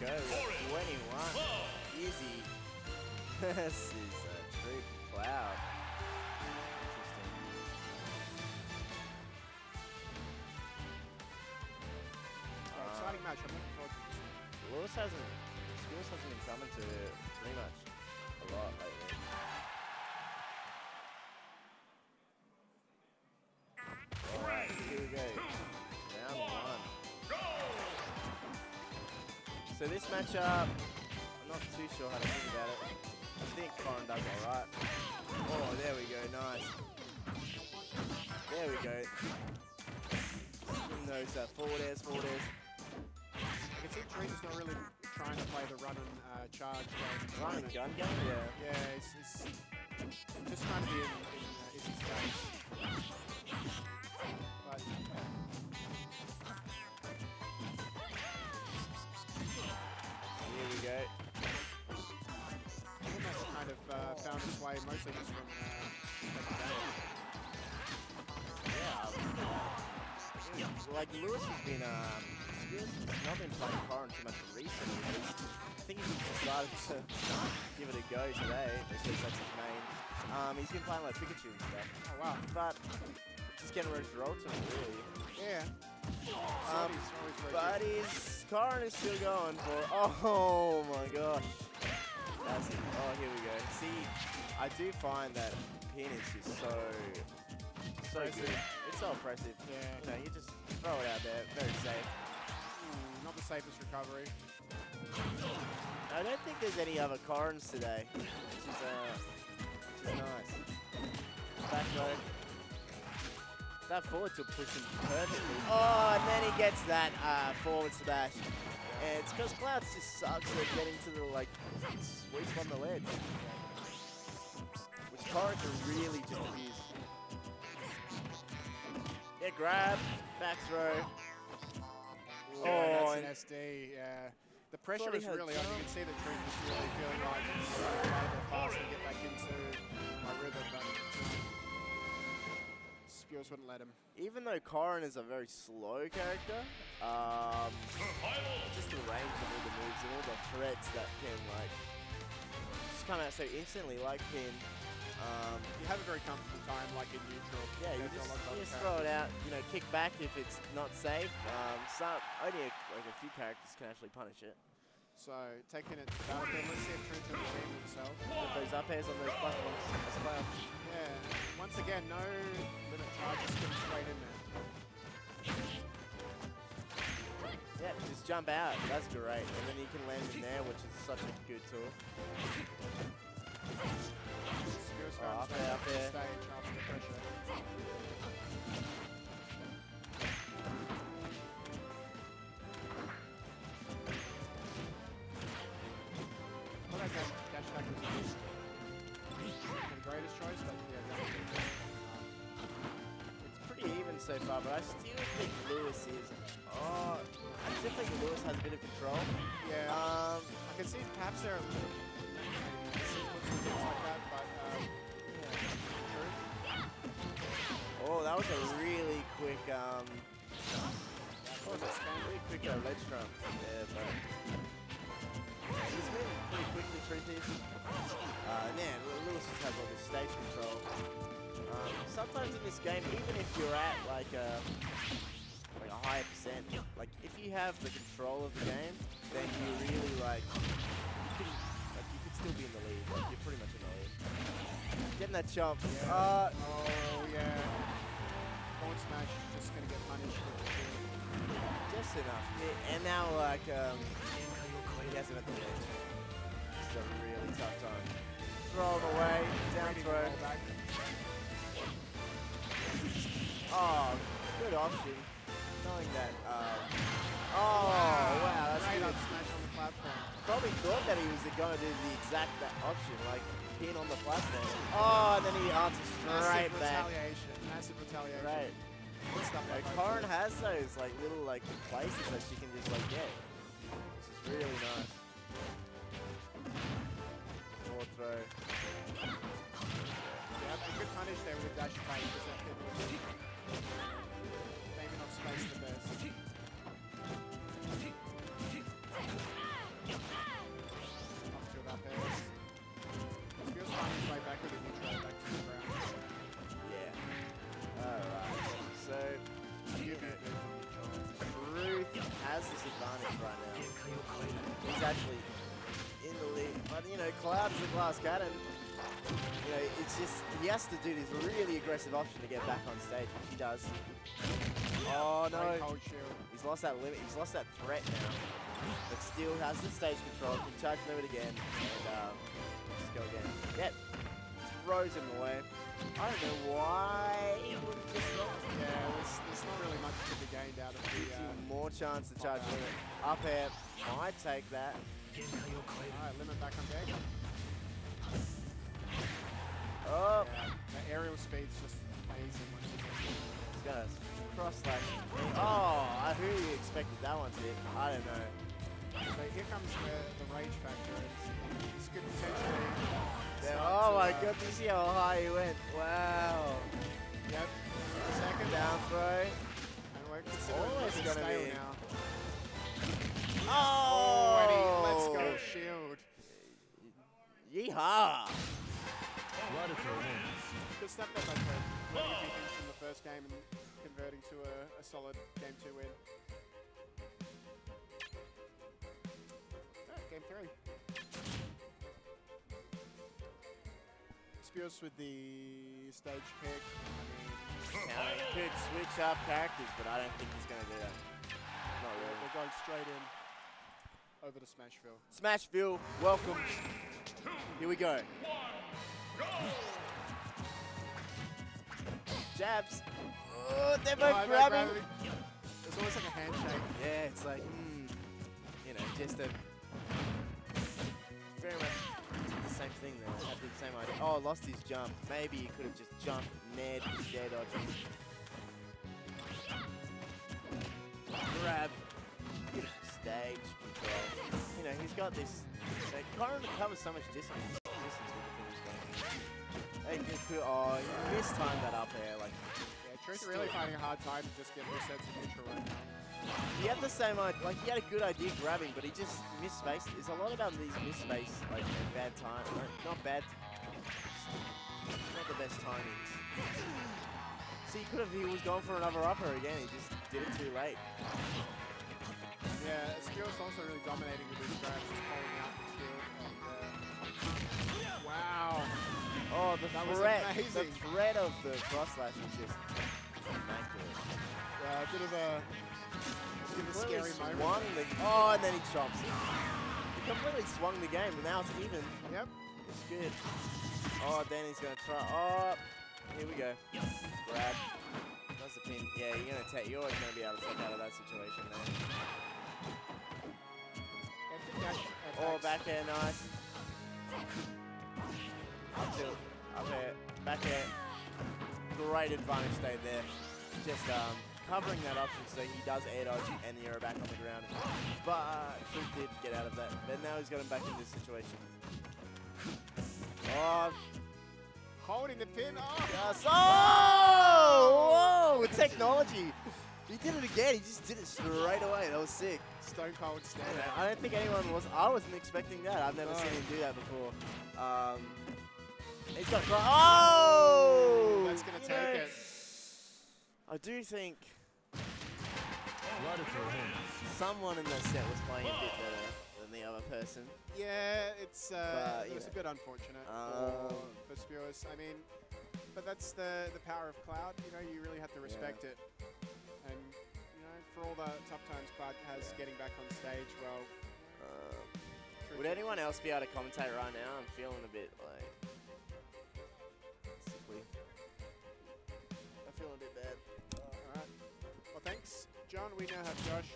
go. 21. Easy. this is a true cloud. Interesting. Exciting match. I'm looking forward to this. one. Lewis hasn't, Skills hasn't been coming to pretty much a lot lately. This matchup, I'm not too sure how to think about it. I think Corrin does alright. Oh, there we go, nice. There we go. Those uh, forward airs, forward airs. I can see Dream's not really trying to play the run and uh, charge game. Run and gun game, yeah. Yeah, it's, it's just trying to be in, in uh, space. Uh, found its way mostly just from uh. Yeah. Like Lewis has been, um, Spewis has not been playing Corrin too much recently. He's, I think he's decided to give it a go today. He says that's his main. Um, he's been playing like Pikachu and stuff. Oh wow. But just getting ready to him, really. Yeah. Um, Always- always very but good. he's Corrin is still going for. Oh my gosh. That's it. Oh, here we go. See, I do find that penis is so, so good. It's so impressive. Yeah. You know, you just throw it out there, very safe. Mm, not the safest recovery. I don't think there's any other Corrins today, which is, uh, which is nice. Back row. That forward tilt push him perfectly. Oh, and then he gets that uh, forward smash. And it's because Clouds just sucks at getting to the, like, spot on the ledge. Which Corrin can really just abuse. Yeah, grab, back throw. Ooh, Oh, and- an SD. Yeah. The pressure is really on. You can see the Dream was really feeling like to play a and get back into my rhythm, but um, Spewis wouldn't let him. even though Corrin is a very slow character, um, just the range of all the moves and all the threats that can like come out so instantly, like pin. Um, You have a very comfortable time, like in neutral. yeah, you compared to a just, you just throw it out. You know, kick back if it's not safe. Um, some only a, like a few characters can actually punish it. So taking it to Battlefield, let's see if Dream can redeem himself. With those up airs on those platforms as well. Yeah. Once again, no limit charge, just straight in there. Jump out. That's great, and then you can land in there, which is such a good tool. Oh, up there, up there. stage after the pressure. Well, that dash, dash attack was not the greatest choice, but yeah, definitely. It's pretty even so far, but I still think Lewis is. Oh, I still Lewis has a bit of control. Yeah, Um, I can see perhaps there are little sequence and things like that, but um, true. oh, that was a really quick, um, was spam? really quick uh, ledge trump there, but he's been pretty quickly through this. Uh, man, Lewis just has all this stage control. Um, sometimes in this game, even if you're at like a like percent, like if you have the control of the game, then you really like you can like you could still be in the lead. Like you're pretty much in the lead. Getting that jump. Yeah. Uh, oh, yeah. Forward smash is just going to get punished with the shield. just enough. And now like um, he has him at the ledge. It's a really tough time. Throw him away. Down throw. Oh, good option. Knowing that. Um, oh, wow, that's Great good. smash on the platform. Probably thought that he was going to do the exact option, like pin on the platform. Oh, and then he answers straight Massive back. retaliation. Massive retaliation. Right. Good stuff Like, Corrin has those like little like places that she can just like get, which is really nice. More throw. Yeah, a good punish there with the best. Feels back to the ground. Yeah. Alright. So. Ruth has this advantage right now. He's actually in the lead. But, you know, Cloud is a glass cannon. You know, it's just, he has to do this really aggressive option to get back on stage, which he does. Oh, no. Great cold shield. He's lost that limit. He's lost that threat now. But still has the stage control. Can charge limit again. And um, just go again. Yep. Throws him away. I don't know why he wouldn't just drop. Yeah, there's, there's not really much to be gained out of the. Gives Uh, more chance to charge Up limit. Up air might take that. Alright, limit back on deck. Oh, Yeah, the aerial speed's just amazing once you get he's gonna cross slash. Oh, I really expected that one to hit. I don't know. So here comes the, the rage factor. It's, this could potentially. Yeah, oh to, my uh, god, you see how high he went? Wow. Yep. Second Down throw. And we're considering Almost looking gonna stale be- now. Oh! Oh, and he lets go shield. Yeehaw! Good stuff that like uh, learning a few things from the first game and converting to a, a solid game two win. Alright, game three. Spewis with the stage pick. Now, he could switch up characters, but I don't think he's going to do that. Not really. We're going straight in over to Smashville. Smashville, welcome. Here we go. Jabs. Oh, they're both grabbing. It's almost like a handshake. Yeah, it's like, mm, you know, just a very much did the same thing there. Had the same idea. Oh, lost his jump. Maybe he could have just jumped Ned instead of grab stage. You know, he's got this. Like, Corrin covers so much distance. distance with the finish he could, oh, he mistimed that up air. Like, Yeah, Truth really finding a hard time to just get this sense of neutral right now. He had the same idea, like he had a good idea grabbing, but he just misspaced. There's a lot about these misspace, like bad time, like, not bad, not the best timings. See, he could have, he was going for another upper again, he just did it too late. Yeah, Skill's also really dominating with his grabs, just calling out the shield. And, uh, wow. Oh, the That was threat, the amazing. threat of the cross slash was just immaculate. Yeah, a bit of a, bit of a scary moment. the, oh, and then he chops it. He completely swung the game, but now it's even. Yep. It's good. Oh, Danny's gonna try. Oh, here we go. Grab. That's the pin. Yeah, you're gonna take. You're always gonna be able to take out of that situation there. Yeah, Oh, back there, nice. Up air, back air. Great advantage stayed there. Just um, covering that option so he does air dodge and the arrow back on the ground. But Truth did get out of that. But now he's got him back in this situation. Oh, Holding the pin. Oh, Yes. Oh! Whoa! With technology. He did it again. He just did it straight away. That was sick. Stone Cold stand. I don't think anyone was. I wasn't expecting that. I've never No. seen him do that before. Um, he's got. Oh! That's going to take know, it. I do think someone in the set was playing a bit better than the other person. Yeah, it's uh, But, it was you a bit unfortunate Um, for, for Spewis. I mean, but that's the the power of Cloud. You know, you really have to respect it. And you know, for all the tough times Cloud has Yeah. getting back on stage, well, Um, would anyone else be able to commentate right now? I'm feeling a bit like I feel a bit bad. All right. Well, thanks, John. We now have Josh